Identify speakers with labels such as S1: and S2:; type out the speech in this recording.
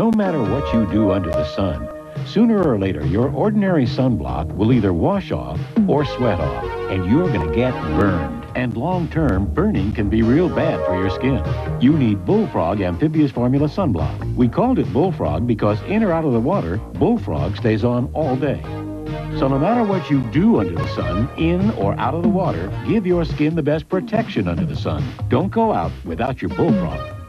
S1: No matter what you do under the sun, sooner or later your ordinary sunblock will either wash off or sweat off, and you're going to get burned. And long-term, burning can be real bad for your skin. You need Bullfrog Amphibious Formula Sunblock. We called it Bullfrog because in or out of the water, Bullfrog stays on all day. So no matter what you do under the sun, in or out of the water, give your skin the best protection under the sun. Don't go out without your Bullfrog.